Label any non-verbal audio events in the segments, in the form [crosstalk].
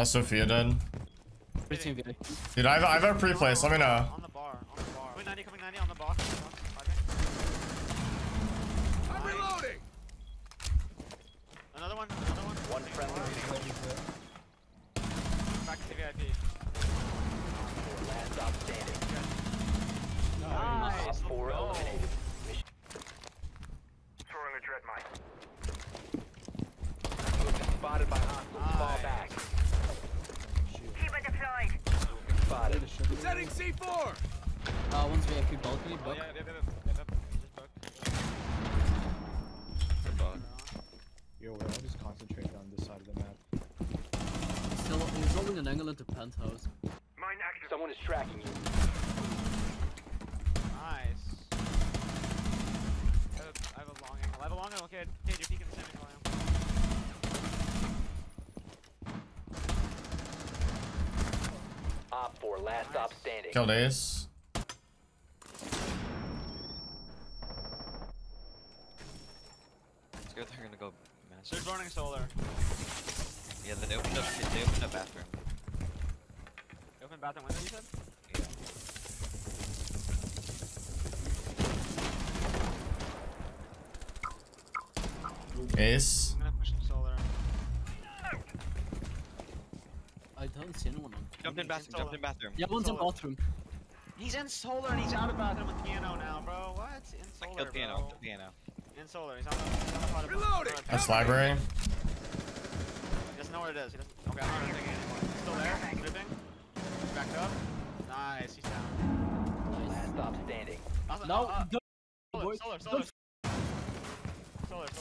That's Zofia dead. Dude, I have, I have a pre-place. Let me know. On the bar, on the bar. Coming 90, coming 90 on the box. I'm reloading. Another one, another one. One friendly remaining. Back to VIP. Last stop standing. Nice. Op four let's go. eliminated. Mission Throwing a dread mine. you have been spotted by hostiles. Fall Nice. back. Keeper deployed. Spotted. Setting C4. Uh, one's VIP balcony, Oh, book. yeah, yep, yep, yep, yep. Just book. Yo, we're all just concentrated on this side of the map. Still, he's holding an angle into penthouse. Mine active. Someone is tracking you. Nice. I have, I have a long angle. I have a long angle. Okay, Cage, you're peeking the same angle I am. Op four. Last stop standing. Killed Ace. It's good they're gonna go master. There's burning solar. Yeah, they opened up they opened up bathroom. You open bathroom window, you said? Yeah. Ace. I'm gonna push some solar. I don't see anyone on. Jumped in bathroom, jumped in bathroom. Yeah, one's in bathroom. He's in solar and he's out of bathroom with piano now, bro. What? In I solar, killed piano, bro. killed piano. In solar. He's on the, he's on the of Reloading. That's library. He doesn't know where it is. He doesn't. Okay, I'm not thinking anymore. He's still there. Dripping. He's backed up. Nice. He's down. Last stop standing. No, uh, uh, don't- solar, boys, solar, solar. Let's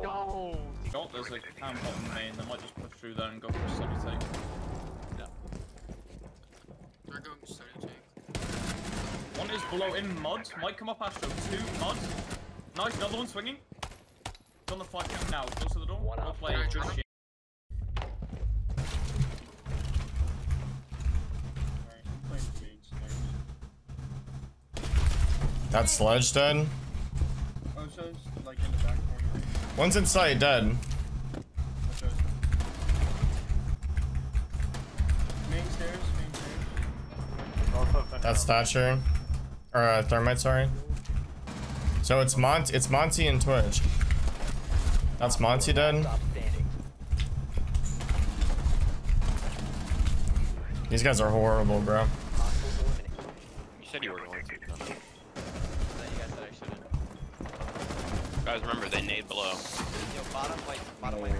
go. Got there's a cam bottom main. They might just push through there and go for a study take. They're going study tank. One is below in mod. Might come up Astro. Two mud. Nice. Another one swinging. It's on the flight cam now. Close to the door. One. Good shit. That's sludge dead. Oh, so like in. One's in sight, dead. Main stairs, main stairs. That's Thatcher. Or uh, Thermite, sorry. So it's Mont it's Monty and Twitch. That's Monty dead. These guys are horrible, bro. You said you were going to. so. Then you guys said I shouldn't. Guys, remember they nade below. Yo, bottom white, bottom white.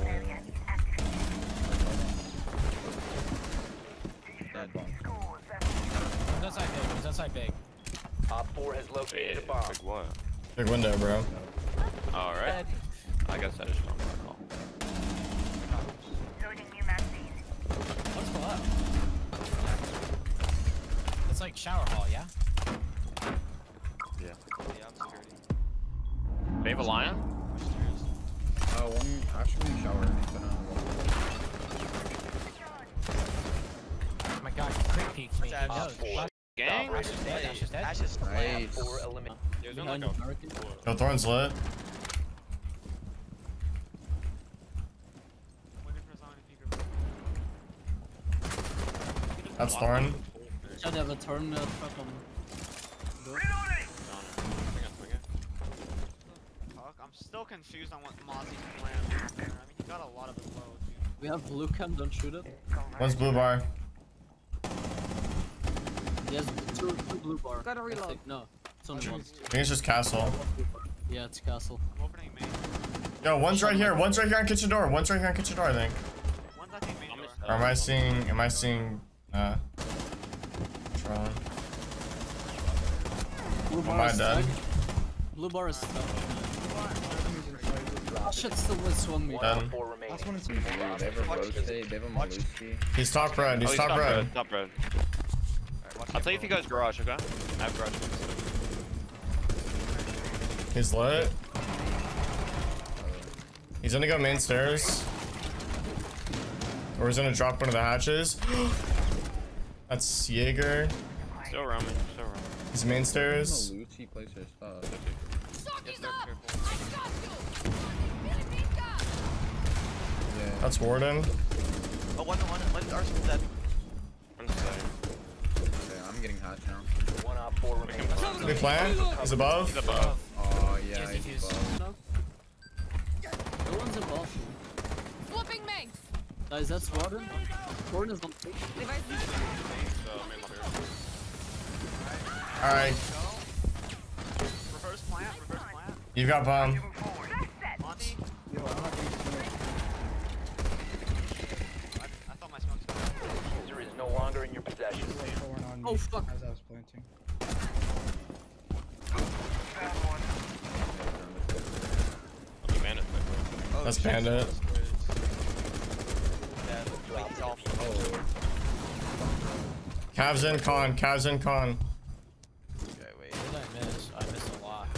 Dead bomb. He's outside big. He's outside big. Op four has located a bomb. Big what? Big window, bro. Alright. I guess that is wrong. call. Loading new magazine. Let's go up. It's like shower hall, yeah? Yeah, They have a lion? Uh, one actually shower. He's been on Oh my god, quick peek me. That's He Op does. four. Gang? Operator Ash is dead, Ash is dead. Ash is Nice. four eliminated. There's one like the a barricade. Yo, Thorn's lit. Waiting for Zoni peeker. That's Thorn. Yeah, they have a turn uh, truck on. Fuck, I'm still confused on what Mozzie's plan is there. I mean, he got a lot of it low, too. We have blue cam, don't shoot it. One's blue bar. He has two, two blue bar. Gotta reload. No, it's only one. I think it's just castle. Yeah, it's castle. I'm opening main. Yo, one's right here. One's right here on kitchen door. One's right here on kitchen door, I think. One's, I think, main door. Or am I seeing? Am I seeing? Uh. Tron. Blue bar Am I is dead? Blue bar is stuck. In blue. They have a rotate. They have a Melusi. He's top red. He's Oh, top red. Top red. I'll tell you if he goes garage, okay? I have garage. He's lit. He's gonna go main stairs. Or he's gonna drop one of the hatches. [gasps] That's Jaeger. Still roaming, still roaming. He's main stairs. Melusi plays her stuff. Yes, That's Warden. Oh, one, one, one, Arsenal dead. One's side. Okay, I'm getting hot now. One op four remaining. Did we plan? He's above. He's above. Oh yeah, Yes, he's above. No one's above you. Flipping mags. Guys, that's Warden. Warden is on page. Device So, main. All right, Reverse plant, reverse plant. You've got bomb. Monty. Yo, I'm not getting smoked. I, I thought my smokes were User is no longer in your possession. On Oh, me fuck. As I was planting. I'll bandit. Oh, That's Bandit. Dead. He's off. Oh, Cavs in con. Cavs in con. Okay, wait. What did I miss? I missed a lot.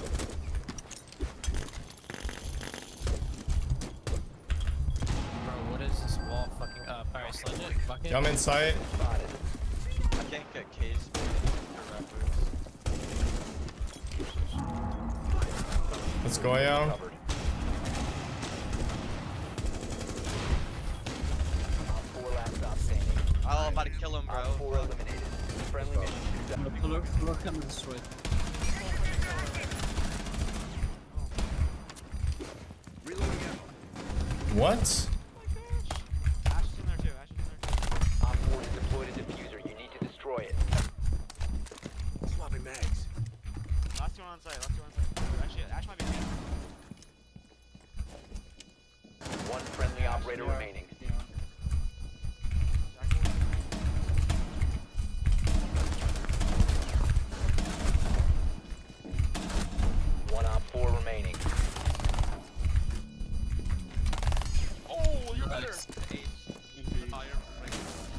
Bro, what is this wall fucking uh Paris Legend? Bucket? Come in sight. Spotted. I can't get K's. Let's go, yo. Covered. Op four last stop standing. Oh, I'm about to kill him, Op four bro. eliminated. Friendly mission successful. Pillar, pillar coming this way. What?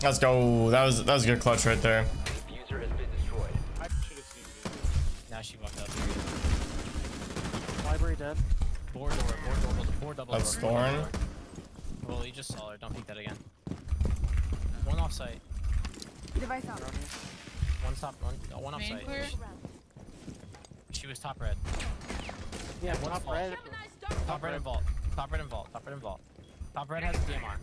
Let's go. That was that was a good clutch right there. Diffuser has been destroyed. I should have seen you. Now she walked up. Library dead. Board door, board door, board double That's door. Thorn. Well, you just saw her. Don't peek that again. One off site. Device out. One top. One. uh, One off Main site. clear. She was top red. Yeah, one off red. Top red and vault. Top red and vault. Top red and vault. Top red has a DMR.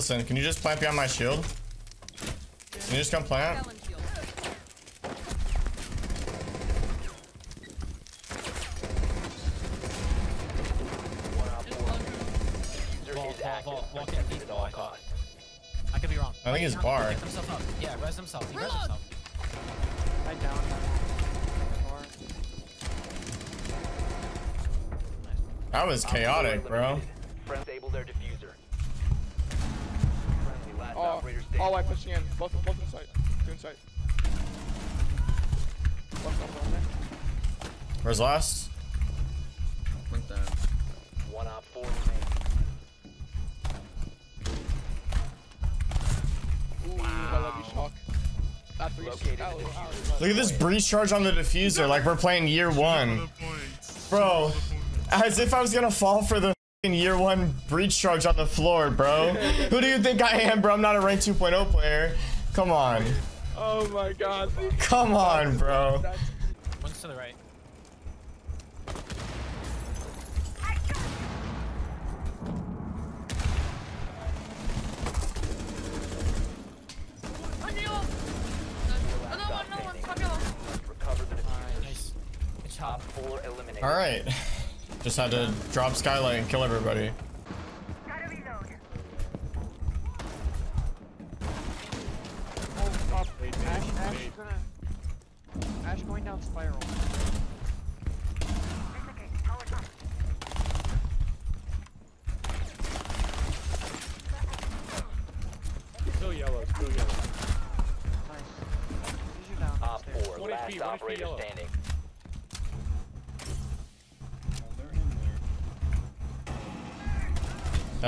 Listen, can you just plant behind my shield? Can you just come plant? Felon shield. One op four. Diffuser Vault, is vault, active. vault. Walk in Protected deep, at vault, all I thought. costs. I could be wrong. I think it's Now, bar. Get himself up. Yeah, res himself. He res himself. I down That was chaotic, bro. Operator standing. oh, I'm pushing in. Both, both inside. Two inside. Both up on. Where's last? went down. One op four remaining. Ooh, I love you, Shawk. That three Located that the was- Look at this breach charge on the diffuser, like we're playing year one. Bro, as if I was gonna fall for the fing year one breach charge on the floor, bro. Who do you think I am, bro? I'm not a rank 2.0 player. Come on. Oh my god. Come on, bro. That's One's to the right. No, one, no, one. Top yellow. Recover the Alright, diffuser. nice. Good job. Op four eliminated. All right. Just had to drop skylight and kill everybody. Gotta reload. Oh, stop. Ash, Ash is gonna. Ash going down spiral. It's okay. Power up. still yellow, still yellow. Nice. Easy down. Op upstairs. four, One last HP, one HP operator yellow. standing. Oh, they're in there.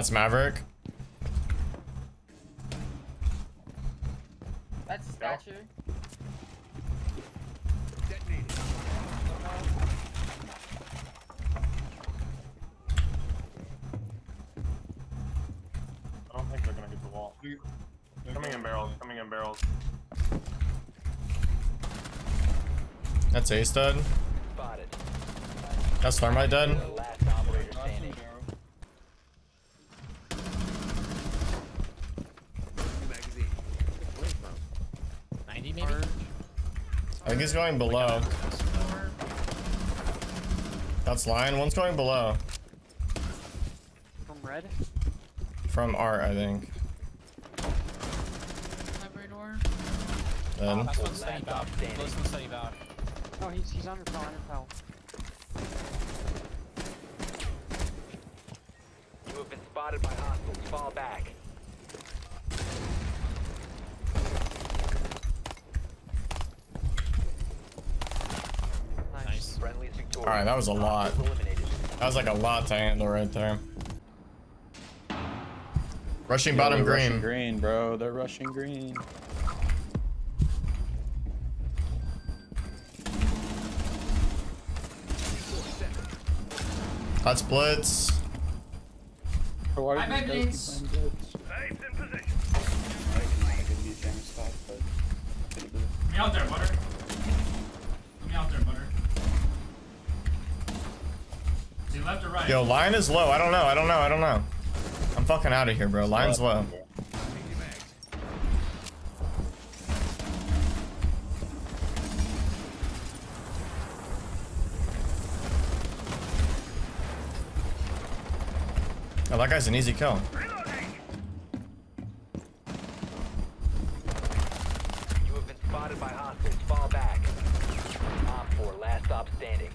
That's Maverick. That's statue. I don't think they're gonna hit the wall. Coming in barrels, coming in barrels. That's Ace dead. Spotted. That's Thermite dead. The last operator standing. Magazine. 90 maybe? I think he's going below. That's Lion. One's going below. From red? From Art, I think. Library door. Then. Last one's study about. Last one's study about. No, he's, he's under fell, under fell. You have been spotted by hostiles. Fall back. All right, that was a lot. That was like a lot to handle right there. Rushing yeah, bottom green. Rushing green, bro. They're rushing green. Hot splits. I'm at blitz. blitz. Out there, butter. Left or right? Yo, Lion is low. I don't know. I don't know. I don't know. I'm fucking out of here, bro. Lion's low. Oh, that guy's an easy kill. Reloading. You have been spotted by hostiles. Fall back. Op 4, last stop standing.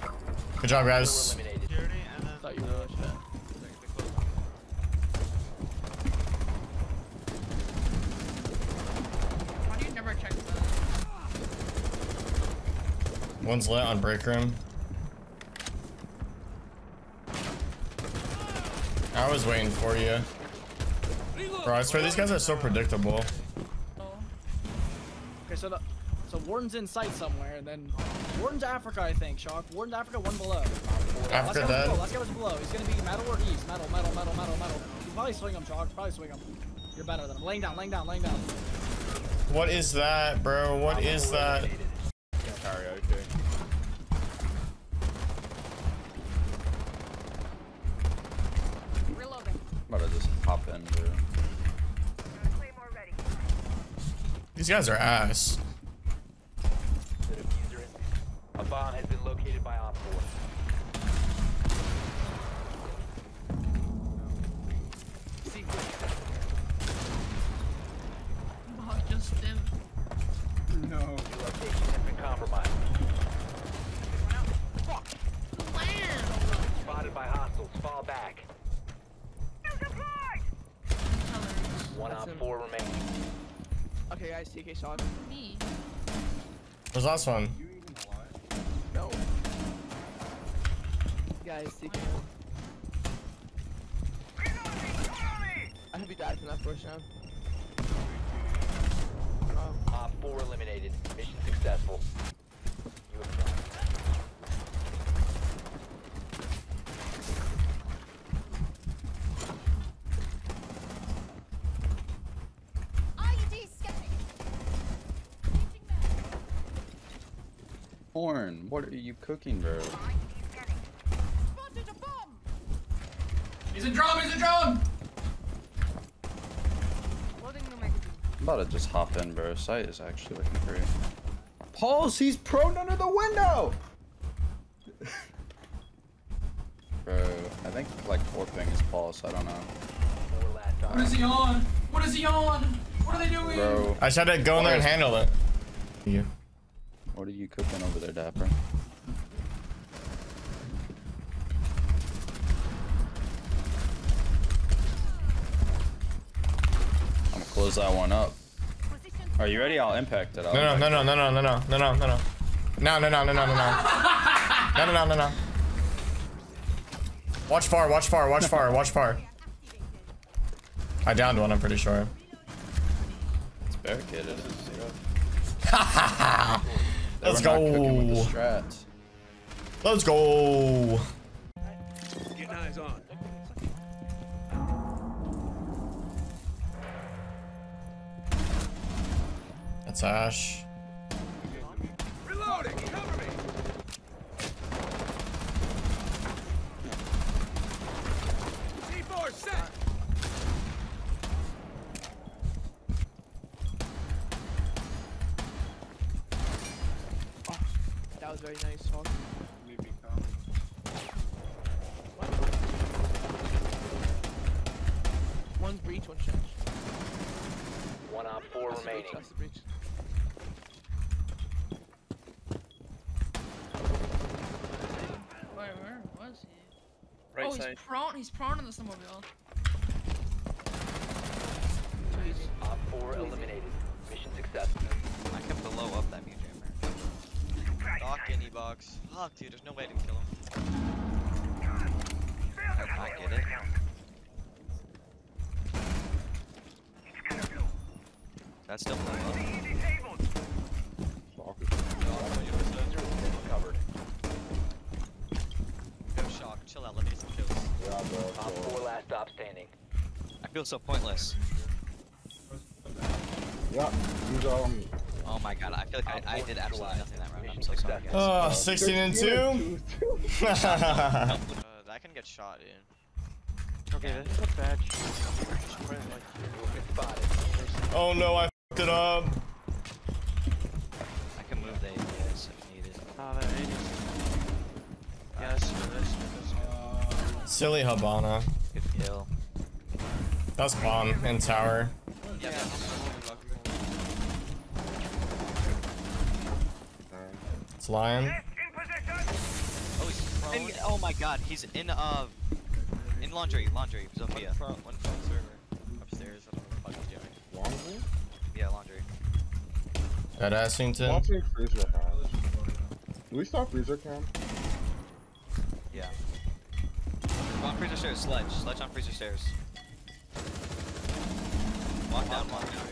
Good job, You're guys. eliminated. Security, and then. Thought you were really shit. Why do you never job, guys. One's lit on break room. I was waiting for you. Bro, I swear these guys are so predictable. Okay, so the so Warden's in sight somewhere, and then Warden's Africa, I think. Shawk. Warden's Africa, one below. Africa Last guy was dead. below. Last guy was below. He's gonna be metal or east. Metal, metal, metal, metal, metal. You probably swing him, Shawk. Probably swing him. You're better than him. Laying down, laying down, laying down. What is that, bro? What is that? Karaoke. Reloading. I'm about to just hop in, bro. Claymore ready. These guys are ass. The diffuser is- A bomb has been located by Op 4. Oh, just dim. No. Your location has been compromised. Land. Spotted by hostiles. Fall back. One That's Op him. 4 remaining. Okay, guys, TK Shawk. Me. Where's the last one? Guys, TK. I hope he died from that first round. Op 4 eliminated. Mission successful. You have done. Horn, what are you cooking, bro? He's a drum, he's a drum! Loading new magazine. I'm about to just hop in, bro. Sight is actually looking great. Pulse, he's prone under the window! [laughs] bro, I think like four ping is pulse, I don't know. What is he on? What is he on? What are they doing? Bro, I just had to go in there and handle it. You. what are you cooking over there, Dapper? I'm gonna close that one up. Are you ready? I'll impact it. I'll No, no, no, no, no, no, no, no, no, no, no, no. No, no, no, no, no, no, no. No, no, no, no, no. Watch far, watch far, watch far, watch far. I downed one, I'm pretty sure. It's barricaded. They Let's were not cooking with the go. Let's go. Getting eyes on. Chociaż... he's side. prone. He's prone in the snowmobile. Op four eliminated. Mission successful. I can blow up that mute jammer. Doc any box. Fuck, dude, there's no way to kill him. I get it. That's still blow up. Covered. Go Shawk, chill out, let me get some kills. Op four last stop standing. I feel so pointless. Yeah, he's um. Oh my god, I feel like I, I did absolutely nothing that round. I'm so sorry, guys. Oh, 16 and 2? [laughs] Uh, that can get shot, dude. Okay, this is a badge. oh no, I fucked it up. I can move the ABS if needed. Oh, that 80. Yes, Silly Habana. Good kill. That's bomb in tower. Yeah, It's lion. Oh, he's prone. oh my god, he's in uh in laundry, laundry, Zofia. One front, one front server. Upstairs, I don't know what the fuck he's doing. Laundry? Yeah, laundry. At Assington. Watching freezer cam. Do we stop freezer cam? Yeah. Go on freezer stairs, sledge. Sledge on freezer stairs. Walk down, walk down.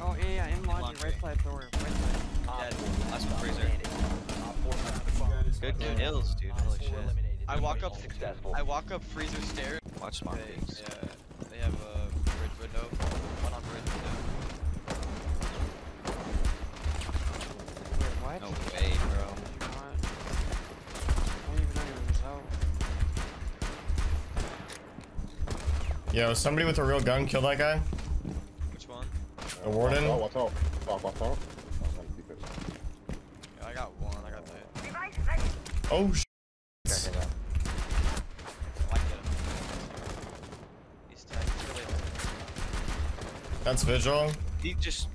Oh, yeah, yeah, in laundry, Laundry. right side door, right side. Dead. Last one freezer. Good kills, dude. Holy shit. I walk up. Successful. I walk up freezer stairs. Watch smart pigs. Yeah, they have a bridge window. One on bridge window. Wait, what? No way, bro. What? I didn't even know he was out. Yo, somebody with a real gun kill that guy. Which one? The warden. Oh, watch out. Watch out. Watch out. I'm gonna keep it. Yeah, I got one. I got that. Device. Oh, sh I like it. He's tight. He's really. That's Vigil. He just.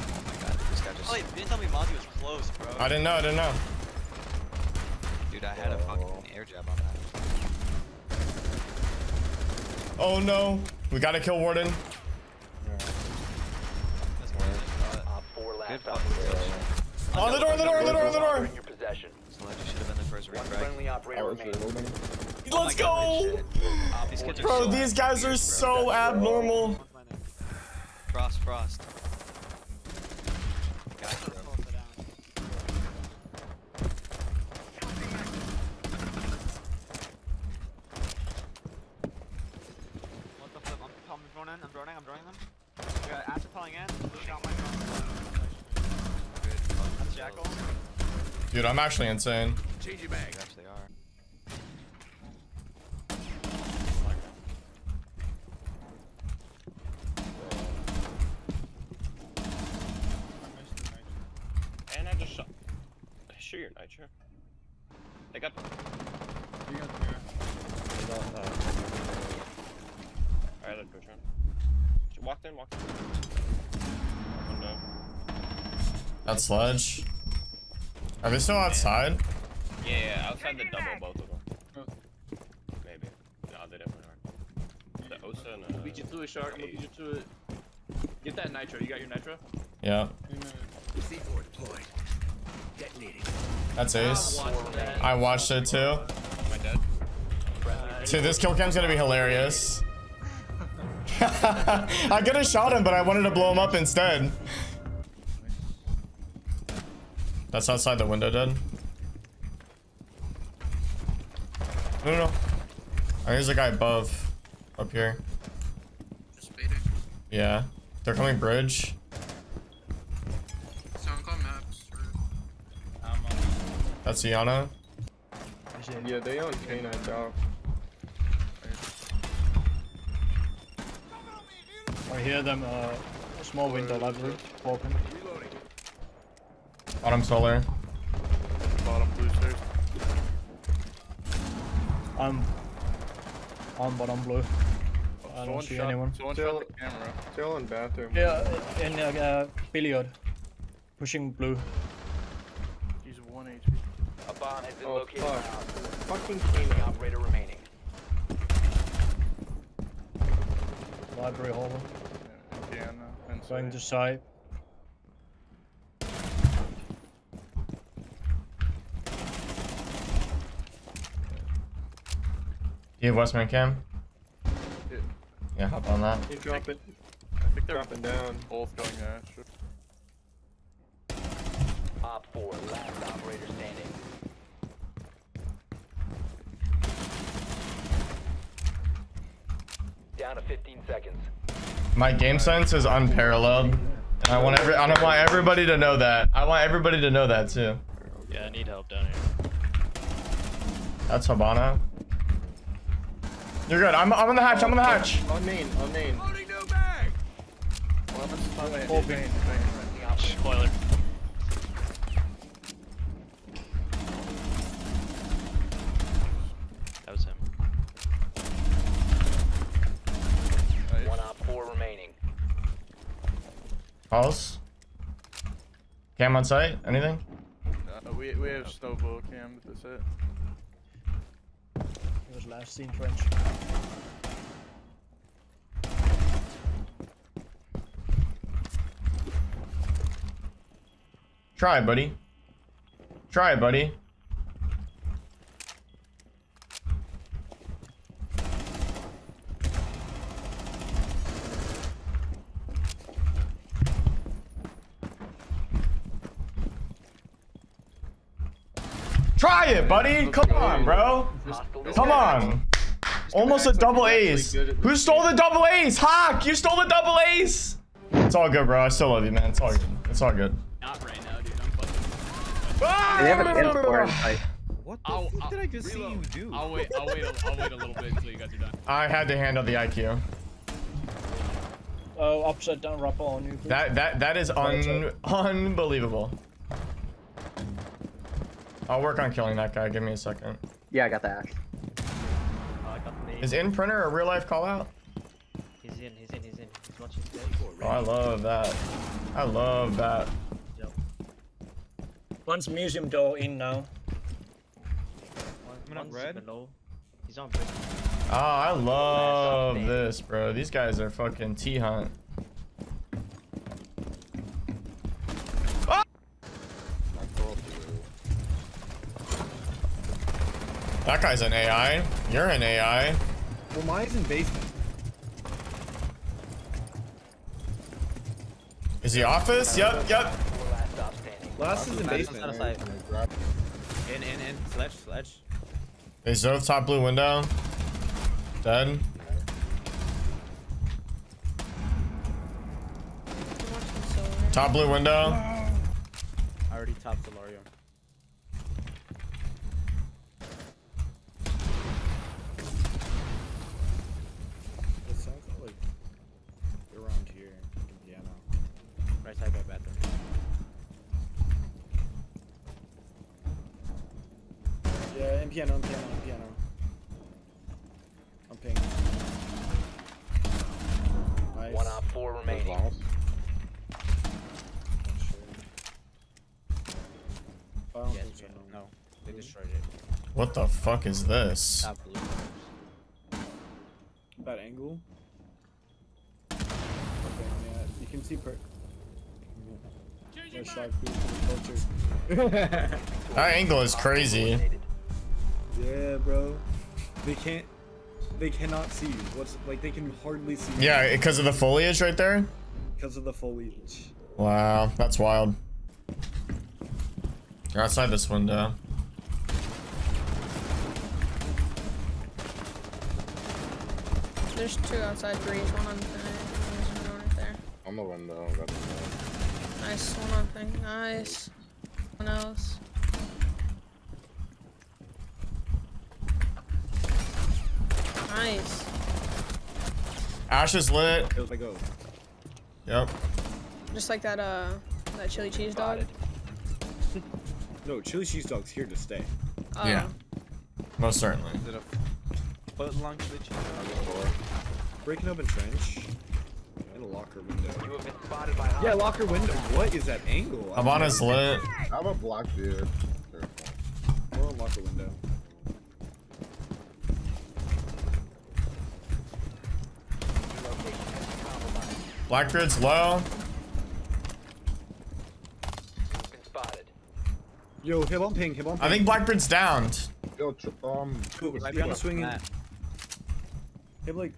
Oh my god, this guy just. Oh, you didn't tell me Monty was close, bro. I didn't know, I didn't know. Dude, I had a fucking air jab on that. Oh no. We gotta kill Warden. That's more than Op four last Good stop fucking standing. switch. On the door, on the door, on the door, on the door. In your possession. Sledge should have been the first One refrag. friendly operator Oh, it's remaining. reloading. Oh Let's go. shit. These kids are Bro, these guys are so abnormal. One's. Frost, frost. Gotcha, bro. Close it down. What the flip? I'm, I'm droning, I'm droning, I'm droning them. We got acid falling in. Shot my drone. Good fucking That's kills. Jackal. Dude, I'm actually insane. Change your mag. they are. And I just shot. Shoot your nitro. They got. You got got uh, Alright, let's go, Sean. She walked in, walked in. That's Sledge. Are they still outside? Yeah, yeah, outside the double, both of them. Maybe. No, they definitely are. The Osa and uh, Beat you to it, Shark. I'm gonna beat you to it. Get that nitro. You got your nitro? Yeah. C4 deployed. Detonating. That's Ace. I watched it too. Am I dead? Dude, this kill cam's gonna be hilarious. [laughs] I could have shot him, but I wanted to blow him up instead. That's outside the window, dead. No, no, no. I think there's a guy above. Up here. Yeah. They're coming bridge. Sound call maps. I'm on. That's Iana. Yeah, they on K9 job. I hear them, uh, small window library, open. Bottom solar. Bottom blue stairs. I'm on bottom blue. I don't Someone see shot- anyone. Someone shot the camera. Still in bathroom. Yeah, in uh, uh, billiard. Pushing blue. He's 1 HP. A bomb has been Oh, located. fuck. Fucking gaming operator remaining. Library hall. Yeah, no. And Going to side. You have Westman cam? Yeah. Yeah, hop on that. You drop it. I think they're Dropping down. both going uh, Astra. Op 4, last operator standing. Down to 15 seconds. My game sense is unparalleled. And I want every I don't want everybody to know that. I want everybody to know that too. Yeah, I need help down here. That's Habana. You're good. I'm I'm on the hatch. I'm on the hatch. On main, on main. Spoiler. That was him. One op 4 remaining. Pulse. Cam on site. Anything? Uh, we, we have Stovo cam, but that's it. Was last seen trench. Try, buddy. Try, buddy. Try it, buddy. Come on, bro. Come on. Almost a double ace. Who stole the double ace? Hawk, you stole the double ace. It's all good, bro. I still love you, man. It's all good. It's all good. Not right now, dude. I'm fucking. Ah! They have a M4 in. What the I'll, fuck did I just see you do? I'll wait. I'll wait. A, I'll wait a little bit until you guys are done. I had to handle the IQ. Oh, upside down rappel on you. please. That that that is un unbelievable. I'll work on killing that guy. Give me a second. Yeah, I got the axe. Oh, Is in printer a real life call out? He's in, he's in, he's in. He's watching today. Oh, I love that. I love that. One's museum door in now. One, one's below. He's on brick. Oh, ah, I love this, bro. These guys are fucking T That guy's an AI. You're an AI. Well, mine's in basement. Is he office? Yep, yep. Last is in basement. In, in, in. Sledge, sledge. Hey, Zove, top blue window. Dead. Top blue window. I already topped Solario. It sounds like around here in piano. Right side by bathroom. Yeah, in piano, in piano, in piano. I'm ping. Nice. One op 4 remaining. I don't Yes, think so, no. No, they destroyed it. What the fuck is this? That angle. Okay, yeah, you can see per. Yeah, shot food for the culture. [laughs] That angle is crazy. Yeah, bro. They can't. They cannot see you. What's like they can hardly see. you Yeah, because of the foliage right there? Because of the foliage. Wow, that's wild. You're outside this window. There's two outside breeze, one on thing. There's one right there. On the window. Got the Nice, one on thing. Nice. One else. Nice. Ash is lit. It was like oh. Yep. Just like that, uh, that chili cheese dog. [laughs] No, chili cheese dog's here to stay. Oh. Yeah. Most certainly. Is it a foot long chili cheese dog? Breaking open trench. In a locker window. You have been spotted by Yeah, locker window. What is that angle? Habana's lit. I'm a black beard. We're on locker window. Blackbeard's low. been spotted. Yo, hit on ping, hit on ping. I think Blackbeard's downed. Yo, tr- um, Cool, be on the swing and hit like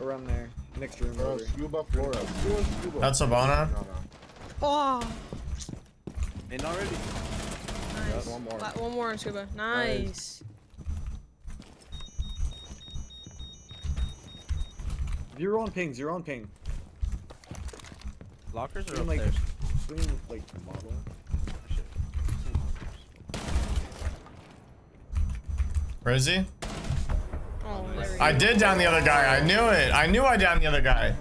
around there, next room. over. scuba Flora. Scuba, scuba. That's Habana. No, no. Oh. In already? Nice. one more. La- one more on scuba. Nice. You're on ping. You're on ping. Lockers or Swing like, upstairs? swing like model. Where is he? Oh, I did down the other guy. I knew it. I knew I downed the other guy.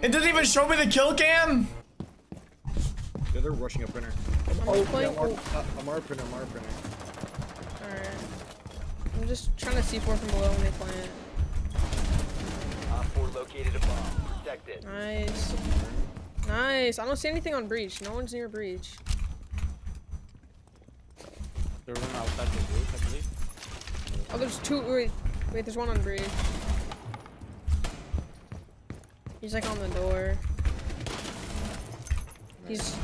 It didn't even show me the kill cam. Yeah, they're rushing a printer. I'm Oh, yeah, playing- Amar, uh, Amar printer, Amar printer. Alright. I'm just trying to see four from below when they plant. Op 4 located a bomb. Protect it. Nice. Nice. I don't see anything on breach. No one's near breach. They're running outside the roof, I believe. Oh, there's two. Wait, wait. There's one on breach. He's like on the door. He's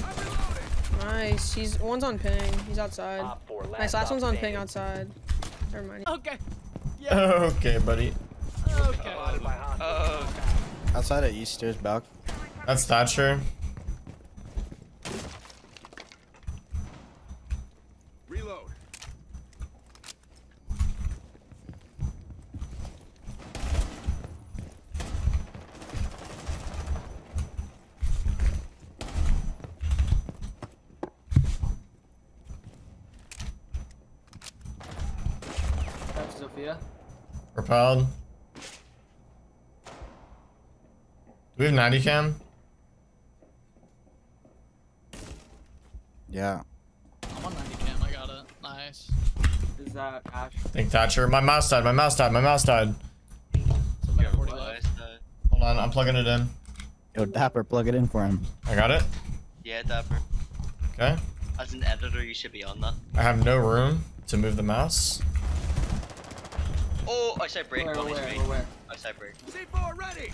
nice. He's one's on ping. He's outside. Op 4 last Nice. Last one's on ping outside. Never mind. Okay. Okay, buddy. Okay. Spotted by. Outside of East stairs back. That's Thatcher. Reload. That's Zofia. Repelled. Do we have 90 cam? Yeah. I'm on 90 cam. I got it. Nice. Is that Ash? I think Thatcher. My mouse died. My mouse died. My mouse died. Somebody 40 left. Hold on. I'm plugging it in. Yo, Dapper, plug it in for him. I got it. Yeah, Dapper. Okay. As an editor, you should be on that. I have no room to move the mouse. Oh, I said break. Where, where, where, where? I said break. C4 ready.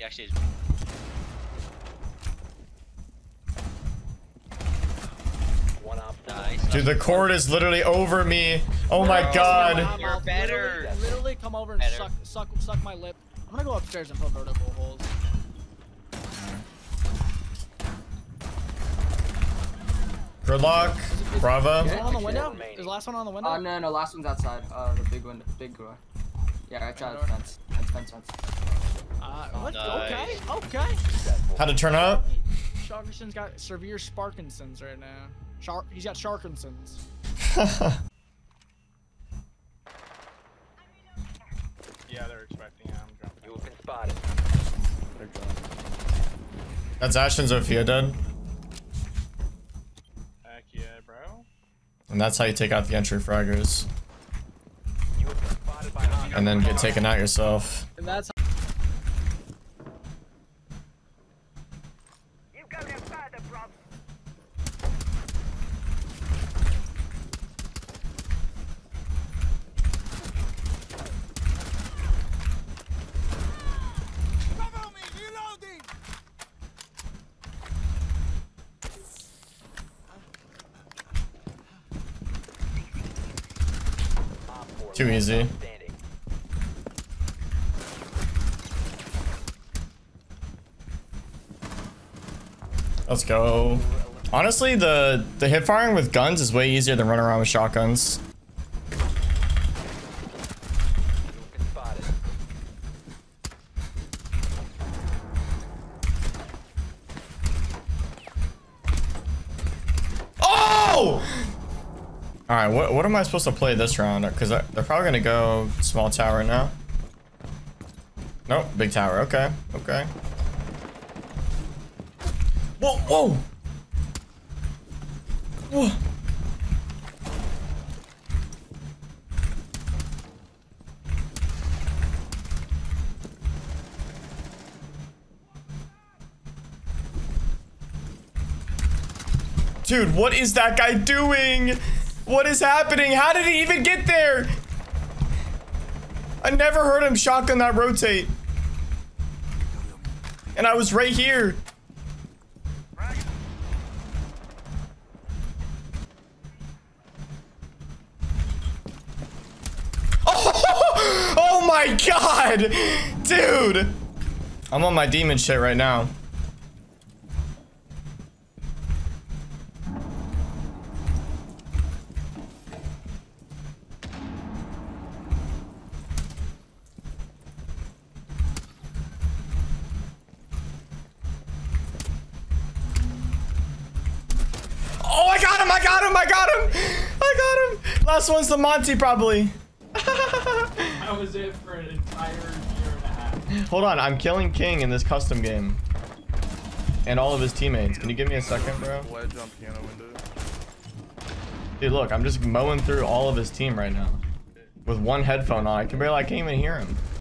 He actually is. One op 4. Nice. Dude, the cord is literally over me. Oh my god. You're better. Literally, literally come over and Better. suck, suck, suck my lip. I'm gonna go upstairs and put vertical holes. Good Gridlock. Bravo. Is one on the window? Is the last one on the window? Uh, no, no, last one's outside. Uh, the big window, big door. Yeah, I tried Door. fence. Fence, fence, fence. Uh, what? Nice. Okay, okay. How to turn up? Sharkinson's got severe Sparkinson's right now. Shark, he's got Sharkinson's. [laughs] Yeah, they're expecting. Yeah, You have been spotted. That's Ashton's Zofia dead. Heck yeah, bro. And that's how you take out the entry fraggers. You have been spotted by hostiles. And then get taken out yourself. And that's You go no further, Brom. Cover me. Reloading. Op 4 Too last easy. Let's go. Honestly, the, the hip firing with guns is way easier than running around with shotguns. Alright, what, what am I supposed to play this round? Because they're probably going to go small tower now. Nope, big tower. Okay, okay. Whoa, whoa! Whoa. Dude, what is that guy doing? What is happening? How did he even get there? I never heard him shotgun that rotate. And I was right here. [laughs] Oh, oh my god! Dude! I'm on my demon shit right now. Last one's the Monty, probably. [laughs] That was it for an entire year and a half. Hold on, I'm killing King in this custom game. And all of his teammates. Can you give me a second, bro? Wedge on piano window. Dude, look, I'm just mowing through all of his team right now. With one headphone on. I can barely, I can't even hear him.